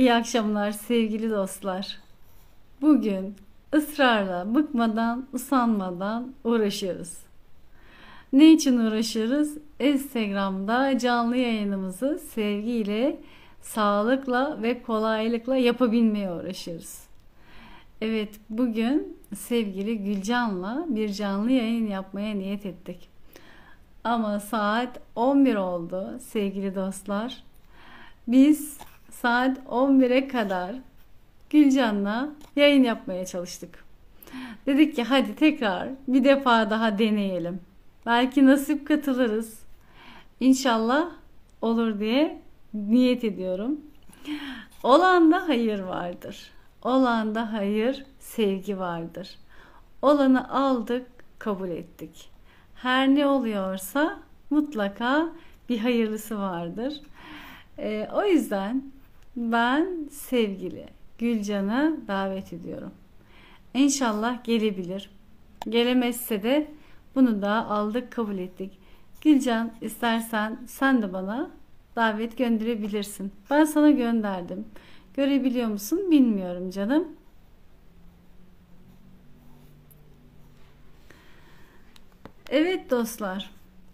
İyi akşamlar sevgili dostlar. Bugün ısrarla, bıkmadan, usanmadan uğraşıyoruz. Ne için uğraşıyoruz? Instagram'da canlı yayınımızı sevgiyle, sağlıkla ve kolaylıkla yapabilmeye uğraşıyoruz. Evet, bugün sevgili Gülcan'la bir canlı yayın yapmaya niyet ettik. Ama saat 11 oldu sevgili dostlar. Biz saat 11'e kadar Gülcan'la yayın yapmaya çalıştık. Dedik ki hadi tekrar bir defa daha deneyelim. Belki nasip katılırız. İnşallah olur diye niyet ediyorum. Olanda hayır vardır. Olanda hayır, sevgi vardır. Olanı aldık, kabul ettik. Her ne oluyorsa mutlaka bir hayırlısı vardır. Ee, o yüzden ben sevgili Gülcan'ı davet ediyorum. İnşallah gelebilir. Gelemezse de bunu da aldık kabul ettik. Gülcan istersen sen de bana davet gönderebilirsin. Ben sana gönderdim. Görebiliyor musun bilmiyorum canım. Evet dostlar.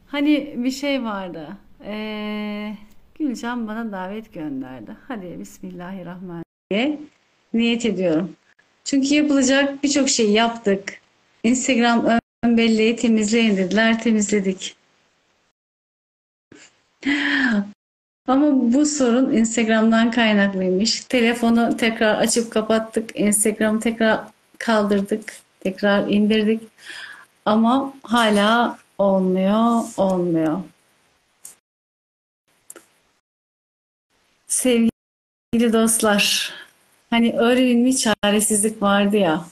Hani bir şey vardı. Ee, Gülcan bana davet gönderdi. Hadi Bismillahirrahmanirrahim. Niyet ediyorum. Çünkü yapılacak birçok şey yaptık. Instagram ön belleği temizleyin dediler. Temizledik. Ama bu sorun Instagram'dan kaynaklıymış. Telefonu tekrar açıp kapattık. Instagram'ı tekrar kaldırdık. Tekrar indirdik. Ama hala olmuyor, olmuyor. Sevgili dostlar, hani öğrenilmiş çaresizlik vardı ya.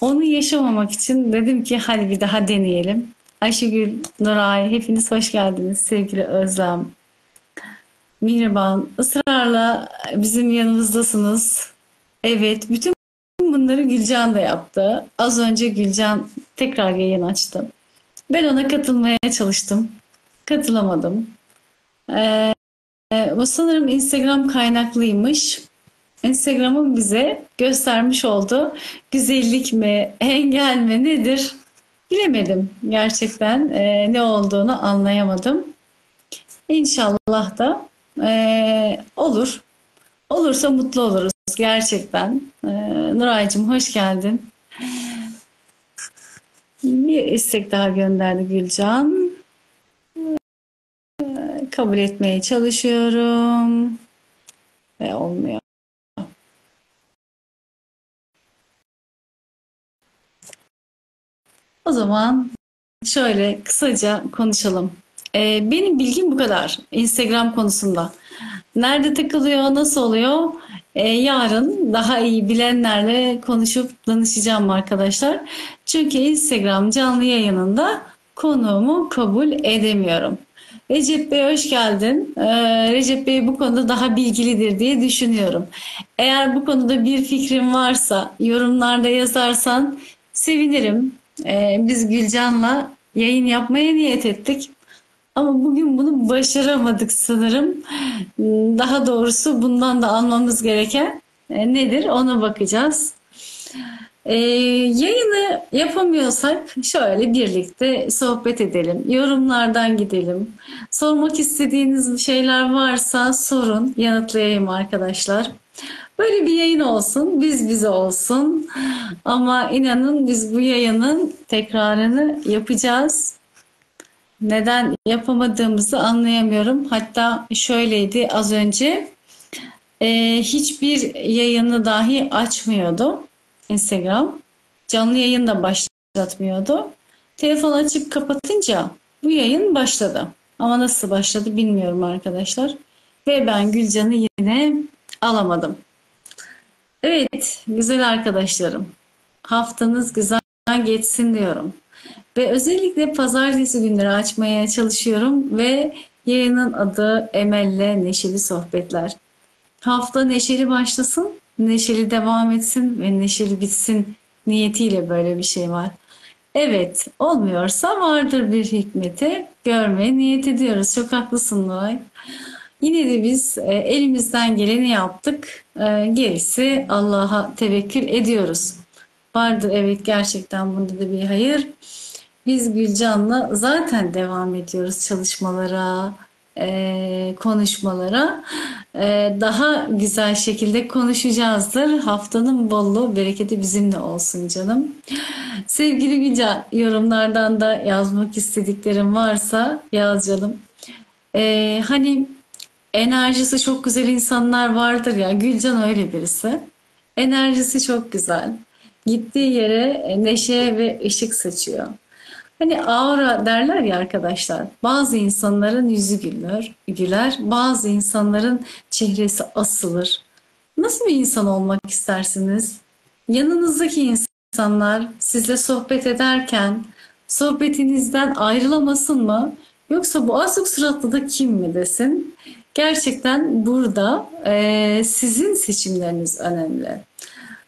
Onu yaşamamak için dedim ki hadi bir daha deneyelim. Ayşegül, Nuray, hepiniz hoş geldiniz. Sevgili Özlem, Mihriban, ısrarla bizim yanımızdasınız. Evet, bütün bunları Gülcan da yaptı. Az önce Gülcan tekrar yayın açtı. Ben ona katılmaya çalıştım. Katılamadım. Ee, bu sanırım Instagram kaynaklıymış. Instagram'ın bize göstermiş olduğu güzellik mi, engel mi nedir bilemedim. Gerçekten e, ne olduğunu anlayamadım. İnşallah da e, olur. Olursa mutlu oluruz gerçekten. E, Nuray'cığım hoş geldin. Bir istek daha gönderdi Gülcan. Kabul etmeye çalışıyorum. Ve olmuyor. O zaman şöyle kısaca konuşalım. Ee, benim bilgim bu kadar Instagram konusunda. Nerede takılıyor, nasıl oluyor? Ee, yarın daha iyi bilenlerle konuşup danışacağım arkadaşlar. Çünkü Instagram canlı yayınında konuğumu kabul edemiyorum. Recep Bey hoş geldin. Ee, Recep Bey bu konuda daha bilgilidir diye düşünüyorum. Eğer bu konuda bir fikrin varsa yorumlarda yazarsan sevinirim. Ee, biz Gülcan'la yayın yapmaya niyet ettik. Ama bugün bunu başaramadık sanırım. Daha doğrusu bundan da almamız gereken e, nedir ona bakacağız. Ee, yayını yapamıyorsak şöyle birlikte sohbet edelim. Yorumlardan gidelim. Sormak istediğiniz şeyler varsa sorun, yanıtlayayım arkadaşlar. Böyle bir yayın olsun, biz bize olsun. Ama inanın biz bu yayının tekrarını yapacağız. Neden yapamadığımızı anlayamıyorum. Hatta şöyleydi az önce e, hiçbir yayını dahi açmıyordu Instagram. Canlı yayın da başlatmıyordu. Telefon açıp kapatınca bu yayın başladı. Ama nasıl başladı bilmiyorum arkadaşlar. Ve ben Gülcan'ı yine alamadım. Evet güzel arkadaşlarım. Haftanız güzel geçsin diyorum. Ve özellikle pazartesi günleri açmaya çalışıyorum ve yayının adı Emel'le Neşeli Sohbetler. Hafta neşeli başlasın, neşeli devam etsin ve neşeli bitsin niyetiyle böyle bir şey var. Evet, olmuyorsa vardır bir hikmeti. Görmeye niyet ediyoruz. Çok haklısın Nuray. Yine de biz e, elimizden geleni yaptık. E, gerisi Allah'a tevekkül ediyoruz. Vardır evet gerçekten bunda da bir hayır. Biz Gülcan'la zaten devam ediyoruz çalışmalara, e, konuşmalara. E, daha güzel şekilde konuşacağızdır. Haftanın bolluğu, bereketi bizimle olsun canım. Sevgili Gülcan, yorumlardan da yazmak istediklerim varsa yaz canım. E, hani enerjisi çok güzel insanlar vardır ya. Gülcan öyle birisi. Enerjisi çok güzel. Gittiği yere neşe ve ışık saçıyor. Hani aura derler ya arkadaşlar. Bazı insanların yüzü güler, güler, bazı insanların çehresi asılır. Nasıl bir insan olmak istersiniz? Yanınızdaki insanlar sizle sohbet ederken sohbetinizden ayrılamasın mı? Yoksa bu asık suratlı da kim mi desin? Gerçekten burada e, sizin seçimleriniz önemli.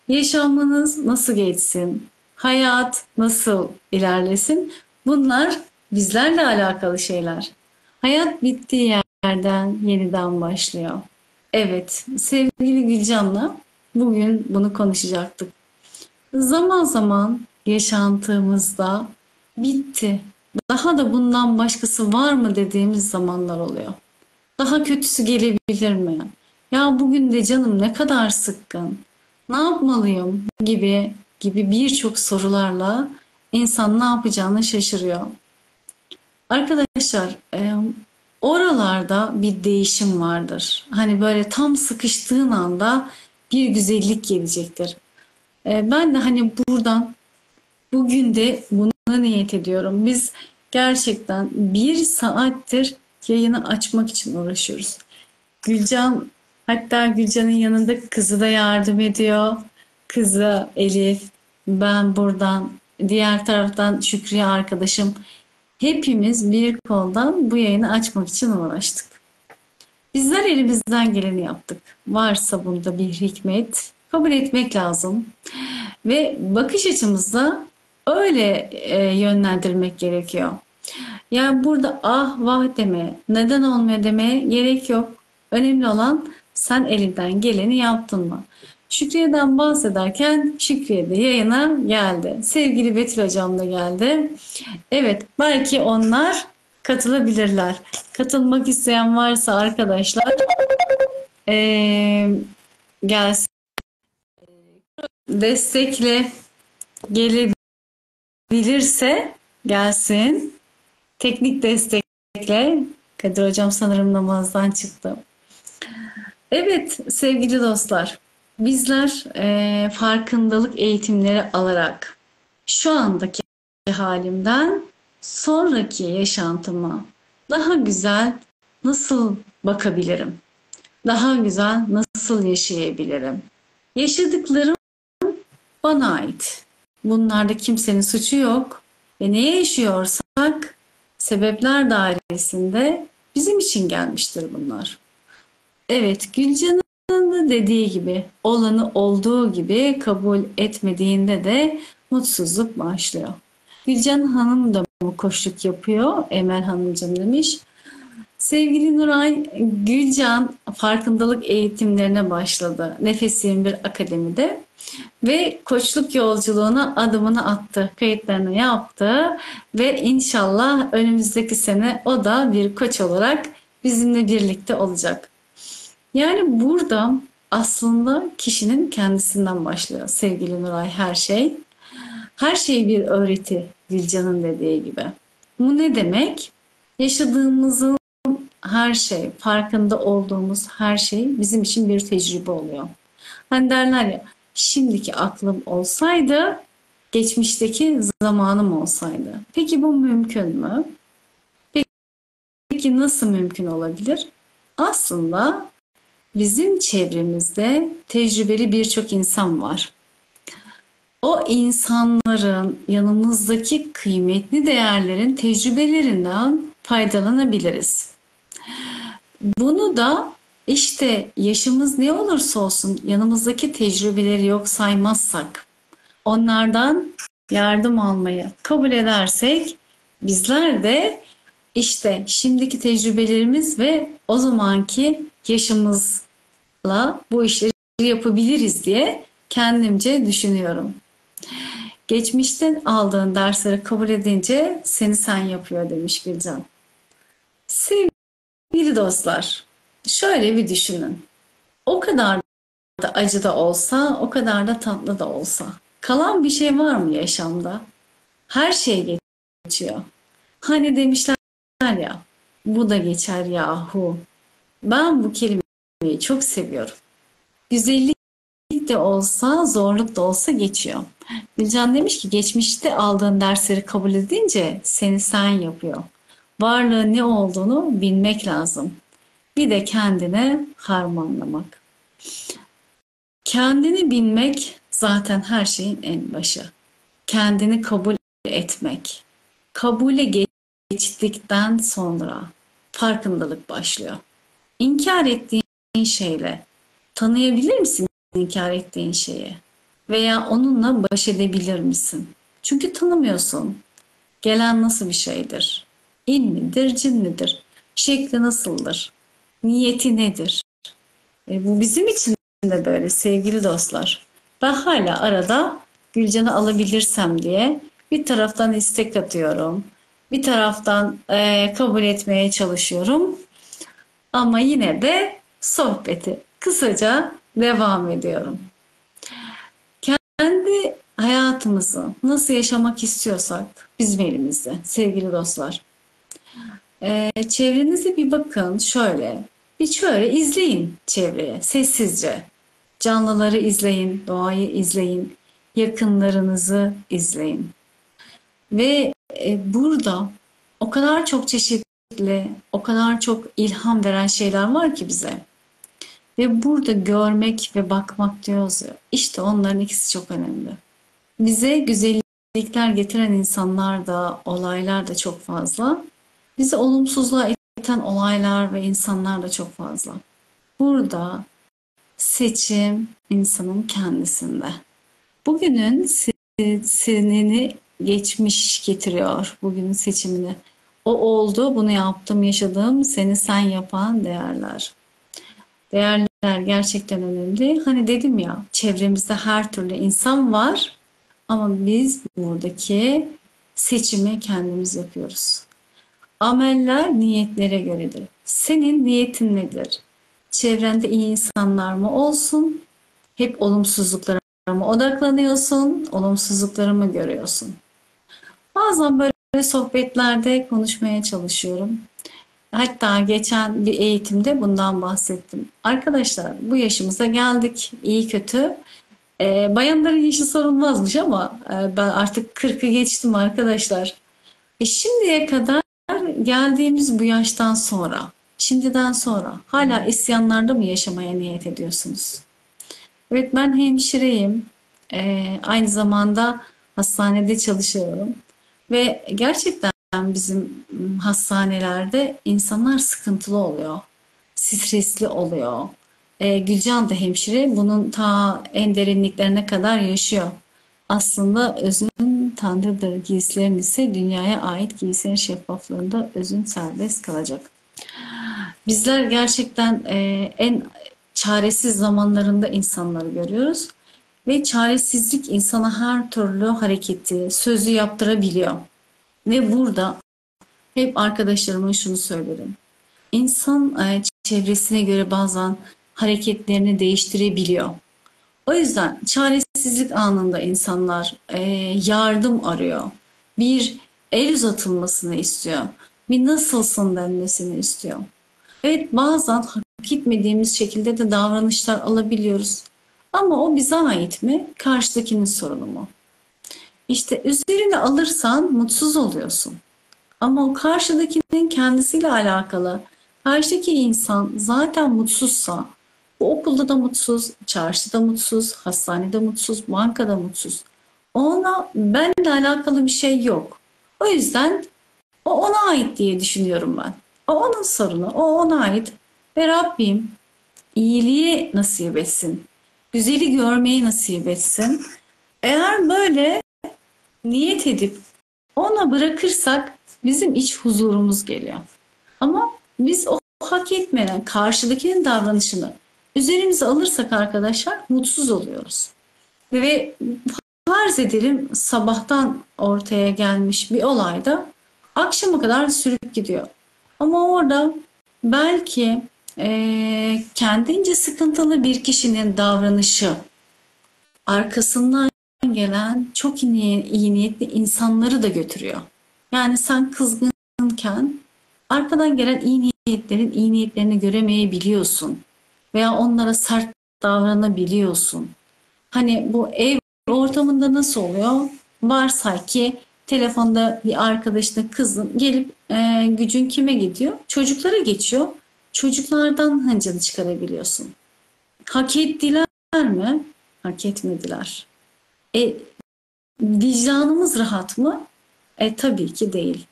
Yaşamınız nasıl geçsin? Hayat nasıl ilerlesin? Bunlar bizlerle alakalı şeyler. Hayat bittiği yerden yeniden başlıyor. Evet, sevgili Gülcan'la bugün bunu konuşacaktık. Zaman zaman yaşantımızda bitti. Daha da bundan başkası var mı dediğimiz zamanlar oluyor. Daha kötüsü gelebilir mi? Ya bugün de canım ne kadar sıkkın. Ne yapmalıyım gibi gibi birçok sorularla insan ne yapacağını şaşırıyor. Arkadaşlar e, oralarda bir değişim vardır. Hani böyle tam sıkıştığın anda bir güzellik gelecektir. E, ben de hani buradan bugün de bunu niyet ediyorum. Biz gerçekten bir saattir yayını açmak için uğraşıyoruz. Gülcan hatta Gülcan'ın yanında kızı da yardım ediyor. Kızı Elif ben buradan diğer taraftan Şükriye arkadaşım hepimiz bir koldan bu yayını açmak için uğraştık. Bizler elimizden geleni yaptık. Varsa bunda bir hikmet kabul etmek lazım. Ve bakış açımızda öyle e, yönlendirmek gerekiyor. Yani burada ah vah deme, neden olmuyor demeye gerek yok. Önemli olan sen elinden geleni yaptın mı? Şükriye'den bahsederken Şükriye de yayına geldi. Sevgili Betül Hocam da geldi. Evet belki onlar katılabilirler. Katılmak isteyen varsa arkadaşlar ee, gelsin. Destekle gelebilirse gelsin. Teknik destekle. Kadir Hocam sanırım namazdan çıktı. Evet sevgili dostlar. Bizler e, farkındalık eğitimleri alarak şu andaki halimden sonraki yaşantıma daha güzel nasıl bakabilirim? Daha güzel nasıl yaşayabilirim? Yaşadıklarım bana ait. Bunlarda kimsenin suçu yok ve neye yaşıyorsak sebepler dairesinde bizim için gelmiştir bunlar. Evet, Gülcan'ın dediği gibi olanı olduğu gibi kabul etmediğinde de mutsuzluk başlıyor. Gülcan Hanım da bu koşluk yapıyor. Emel Hanımcığım demiş. Sevgili Nuray, Gülcan farkındalık eğitimlerine başladı. Nefes 21 Akademi'de ve koçluk yolculuğuna adımını attı. Kayıtlarını yaptı ve inşallah önümüzdeki sene o da bir koç olarak bizimle birlikte olacak. Yani burada aslında kişinin kendisinden başlıyor sevgili Nuray her şey. Her şey bir öğreti Dilcan'ın dediği gibi. Bu ne demek? Yaşadığımızın her şey, farkında olduğumuz her şey bizim için bir tecrübe oluyor. Hani derler ya, şimdiki aklım olsaydı, geçmişteki zamanım olsaydı. Peki bu mümkün mü? Peki nasıl mümkün olabilir? Aslında bizim çevremizde tecrübeli birçok insan var. O insanların yanımızdaki kıymetli değerlerin tecrübelerinden faydalanabiliriz. Bunu da işte yaşımız ne olursa olsun yanımızdaki tecrübeleri yok saymazsak, onlardan yardım almayı kabul edersek bizler de İşte şimdiki tecrübelerimiz ve o zamanki yaşımızla bu işleri yapabiliriz diye kendimce düşünüyorum. Geçmişten aldığın dersleri kabul edince seni sen yapıyor demiş Gülcan. Sevgili dostlar, şöyle bir düşünün. O kadar da acı da olsa, o kadar da tatlı da olsa. Kalan bir şey var mı yaşamda? Her şey geçiyor. Hani demişler ya, bu da geçer yahu. Ben bu kelimeyi çok seviyorum. Güzellik de olsa, zorluk da olsa geçiyor. Gülcan demiş ki geçmişte aldığın dersleri kabul edince seni sen yapıyor. Varlığın ne olduğunu bilmek lazım. Bir de kendine harmanlamak. Kendini bilmek zaten her şeyin en başı. Kendini kabul etmek. Kabule geçtikten sonra farkındalık başlıyor. İnkar ettiğin şeyle tanıyabilir misin inkar ettiğin şeyi? Veya onunla baş edebilir misin? Çünkü tanımıyorsun. Gelen nasıl bir şeydir? İn midir, cin midir? Şekli nasıldır? Niyeti nedir? E, bu bizim için de böyle sevgili dostlar. Ben hala arada Gülcan'ı alabilirsem diye bir taraftan istek atıyorum. Bir taraftan e, kabul etmeye çalışıyorum. Ama yine de sohbeti kısaca devam ediyorum. Kendi hayatımızı nasıl yaşamak istiyorsak bizim elimizde sevgili dostlar. Ee, çevrenize bir bakın şöyle. Bir şöyle izleyin çevreye sessizce. Canlıları izleyin, doğayı izleyin, yakınlarınızı izleyin. Ve e, burada o kadar çok çeşitli, o kadar çok ilham veren şeyler var ki bize. Ve burada görmek ve bakmak diyoruz ya, işte onların ikisi çok önemli. Bize güzellikler getiren insanlar da, olaylar da çok fazla. Bizi olumsuzluğa iten olaylar ve insanlar da çok fazla. Burada seçim insanın kendisinde. Bugünün seneni geçmiş getiriyor. Bugünün seçimini. O oldu, bunu yaptım, yaşadım, seni sen yapan değerler. Değerler gerçekten önemli. Hani dedim ya, çevremizde her türlü insan var ama biz buradaki seçimi kendimiz yapıyoruz. Ameller niyetlere göredir. Senin niyetin nedir? Çevrende iyi insanlar mı olsun? Hep olumsuzluklara mı odaklanıyorsun? Olumsuzlukları mı görüyorsun? Bazen böyle sohbetlerde konuşmaya çalışıyorum. Hatta geçen bir eğitimde bundan bahsettim. Arkadaşlar bu yaşımıza geldik. iyi kötü. E, bayanların yaşı sorulmazmış ama e, ben artık 40'ı geçtim arkadaşlar. E, şimdiye kadar geldiğimiz bu yaştan sonra, şimdiden sonra hala isyanlarda mı yaşamaya niyet ediyorsunuz? Evet ben hemşireyim. E, aynı zamanda hastanede çalışıyorum. Ve gerçekten bizim hastanelerde insanlar sıkıntılı oluyor. Stresli oluyor. E, Gülcan da hemşire bunun ta en derinliklerine kadar yaşıyor. Aslında özün Tanrı'dır. Giysilerin ise dünyaya ait giysilerin şeffaflığında özün serbest kalacak. Bizler gerçekten e, en çaresiz zamanlarında insanları görüyoruz. Ve çaresizlik insana her türlü hareketi, sözü yaptırabiliyor. Ve burada hep arkadaşlarıma şunu söylerim. İnsan e, çevresine göre bazen hareketlerini değiştirebiliyor. O yüzden çaresizlik anında insanlar e, yardım arıyor. Bir el uzatılmasını istiyor. Bir nasılsın denmesini istiyor. Evet bazen hak etmediğimiz şekilde de davranışlar alabiliyoruz. Ama o bize ait mi? Karşıdakinin sorunu mu? İşte üzerine alırsan mutsuz oluyorsun. Ama o karşıdakinin kendisiyle alakalı. Karşıdaki insan zaten mutsuzsa, bu okulda da mutsuz, çarşıda mutsuz, hastanede mutsuz, bankada mutsuz. Ona benle alakalı bir şey yok. O yüzden o ona ait diye düşünüyorum ben. O onun sorunu, o ona ait. Ve Rabbim iyiliği nasip etsin. Güzeli görmeyi nasip etsin. Eğer böyle niyet edip Ona bırakırsak bizim iç huzurumuz geliyor. Ama biz o hak etmeyen karşıdakinin davranışını üzerimize alırsak arkadaşlar mutsuz oluyoruz. Ve farz edelim sabahtan ortaya gelmiş bir olayda akşama kadar sürüp gidiyor. Ama orada belki e, kendince sıkıntılı bir kişinin davranışı arkasından gelen çok iyi, iyi niyetli insanları da götürüyor. Yani sen kızgınken arkadan gelen iyi niyetlerin iyi niyetlerini göremeyebiliyorsun. Veya onlara sert davranabiliyorsun. Hani bu ev ortamında nasıl oluyor? Varsay ki telefonda bir arkadaşına kızın gelip e, gücün kime gidiyor? Çocuklara geçiyor. Çocuklardan hıncını çıkarabiliyorsun. Hak ettiler mi? Hak etmediler. E, vicdanımız rahat mı? E, tabii ki değil.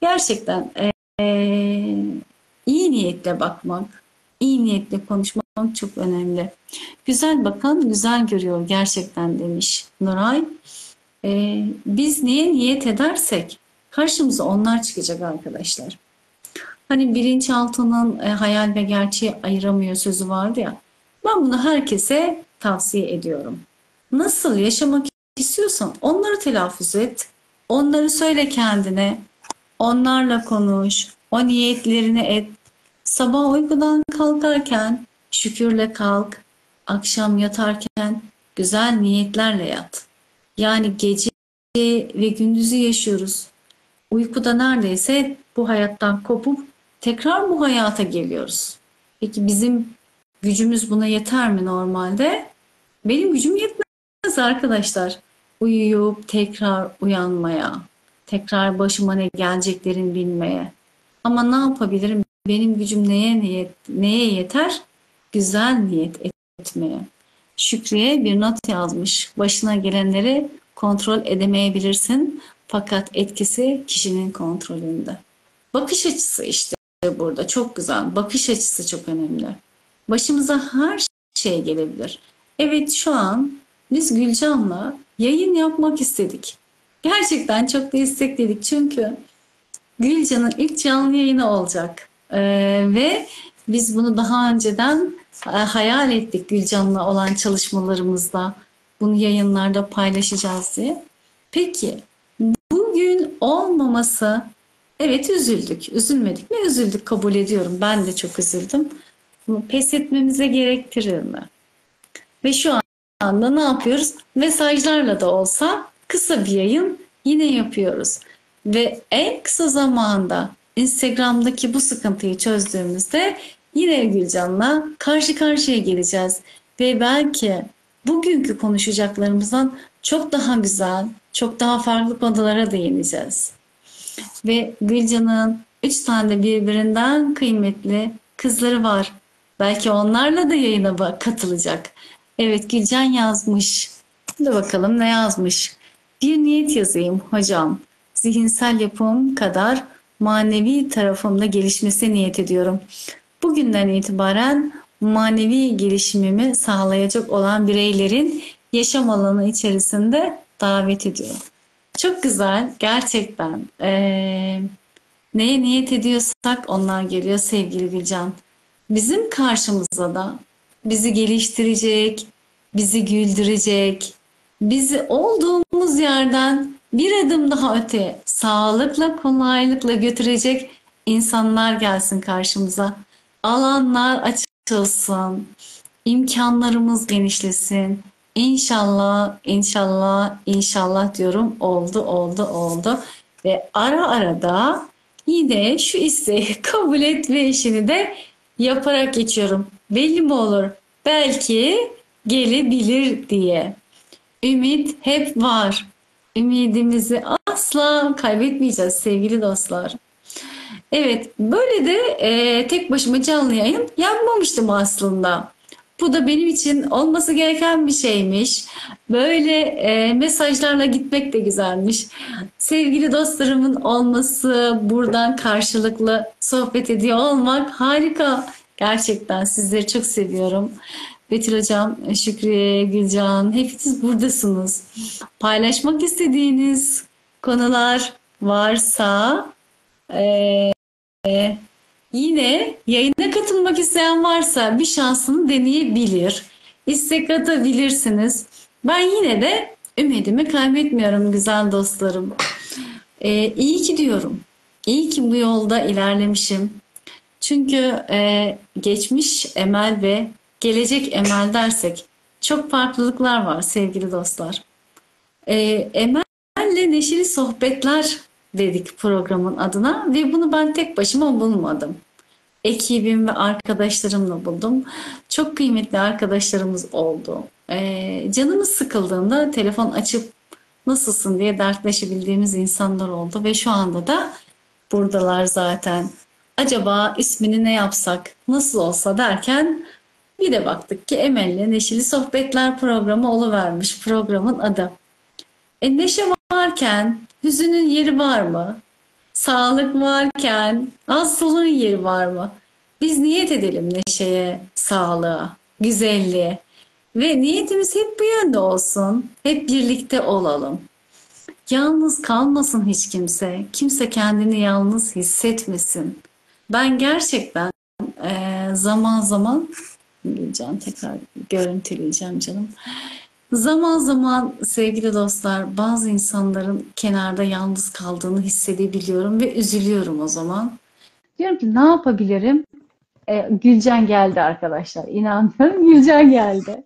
Gerçekten e, e, iyi niyetle bakmak, iyi niyetle konuşmak çok önemli. Güzel bakan güzel görüyor gerçekten demiş Nuray. E, biz niye niyet edersek karşımıza onlar çıkacak arkadaşlar. Hani bilinçaltının e, hayal ve gerçeği ayıramıyor sözü vardı ya. Ben bunu herkese tavsiye ediyorum. Nasıl yaşamak istiyorsan onları telaffuz et. Onları söyle kendine. Onlarla konuş. O niyetlerini et. Sabah uykudan kalkarken şükürle kalk. Akşam yatarken güzel niyetlerle yat. Yani gece ve gündüzü yaşıyoruz. Uykuda neredeyse bu hayattan kopup tekrar bu hayata geliyoruz. Peki bizim gücümüz buna yeter mi normalde? Benim gücüm yetmez arkadaşlar. Uyuyup tekrar uyanmaya, tekrar başıma ne geleceklerini bilmeye. Ama ne yapabilirim? Benim gücüm neye niyet, neye yeter? Güzel niyet etmeye. Şükriye bir not yazmış. Başına gelenleri kontrol edemeyebilirsin fakat etkisi kişinin kontrolünde. Bakış açısı işte burada çok güzel. Bakış açısı çok önemli. Başımıza her şey gelebilir. Evet şu an biz Gülcan'la yayın yapmak istedik. Gerçekten çok da istekledik çünkü Gülcan'ın ilk canlı yayını olacak. Ee, ve biz bunu daha önceden e, hayal ettik Gülcan'la olan çalışmalarımızda. Bunu yayınlarda paylaşacağız diye. Peki bugün olmaması evet üzüldük. Üzülmedik mi? Üzüldük kabul ediyorum. Ben de çok üzüldüm. Bunu pes etmemize gerektirir mi? Ve şu anda ne yapıyoruz? Mesajlarla da olsa kısa bir yayın yine yapıyoruz. Ve en kısa zamanda Instagram'daki bu sıkıntıyı çözdüğümüzde yine Gülcan'la karşı karşıya geleceğiz. Ve belki bugünkü konuşacaklarımızdan çok daha güzel, çok daha farklı konulara değineceğiz. Ve Gülcan'ın üç tane birbirinden kıymetli kızları var. Belki onlarla da yayına katılacak. Evet Gülcan yazmış. Hadi bakalım ne yazmış. Bir niyet yazayım hocam. Zihinsel yapım kadar manevi tarafımda gelişmesi niyet ediyorum. Bugünden itibaren manevi gelişimimi sağlayacak olan bireylerin yaşam alanı içerisinde davet ediyor. Çok güzel gerçekten. Ee, neye niyet ediyorsak onlar geliyor sevgili Gülcan. Bizim karşımıza da bizi geliştirecek, bizi güldürecek, bizi olduğumuz yerden bir adım daha öte sağlıkla, kolaylıkla götürecek insanlar gelsin karşımıza. Alanlar açılsın, imkanlarımız genişlesin. İnşallah, inşallah, inşallah diyorum. Oldu, oldu, oldu. Ve ara ara da yine şu isteği kabul etme işini de yaparak geçiyorum. Belli mi olur? Belki gelebilir diye. Ümit hep var. Ümidimizi asla kaybetmeyeceğiz sevgili dostlar. Evet böyle de e, tek başıma canlı yayın yapmamıştım aslında. Bu da benim için olması gereken bir şeymiş. Böyle e, mesajlarla gitmek de güzelmiş. Sevgili dostlarımın olması, buradan karşılıklı sohbet ediyor olmak harika. Gerçekten sizleri çok seviyorum. Betül Hocam, Şükriye, Gülcan hepiniz buradasınız. Paylaşmak istediğiniz konular varsa e, e, yine yayına katılmak isteyen varsa bir şansını deneyebilir. İstek atabilirsiniz. Ben yine de ümidimi kaybetmiyorum güzel dostlarım. E, iyi ki diyorum. İyi ki bu yolda ilerlemişim. Çünkü e, geçmiş emel ve gelecek emel dersek çok farklılıklar var sevgili dostlar. E, Emel'le Neşeli Sohbetler dedik programın adına ve bunu ben tek başıma bulmadım. Ekibim ve arkadaşlarımla buldum. Çok kıymetli arkadaşlarımız oldu. E, canımız sıkıldığında telefon açıp nasılsın diye dertleşebildiğimiz insanlar oldu ve şu anda da buradalar zaten. Acaba ismini ne yapsak, nasıl olsa derken bir de baktık ki Emel'le Neşeli Sohbetler programı oluvermiş programın adı. E neşe varken hüzünün yeri var mı? Sağlık varken hastalığın yeri var mı? Biz niyet edelim neşeye, sağlığa, güzelliğe ve niyetimiz hep bu yönde olsun. Hep birlikte olalım. Yalnız kalmasın hiç kimse. Kimse kendini yalnız hissetmesin. Ben gerçekten eee, zaman zaman geleceğim tekrar görüntüleyeceğim canım. Zaman zaman sevgili dostlar bazı insanların kenarda yalnız kaldığını hissedebiliyorum ve üzülüyorum o zaman. Diyorum ki ne yapabilirim? E, Gülcan geldi arkadaşlar. İnanmıyorum Gülcan geldi.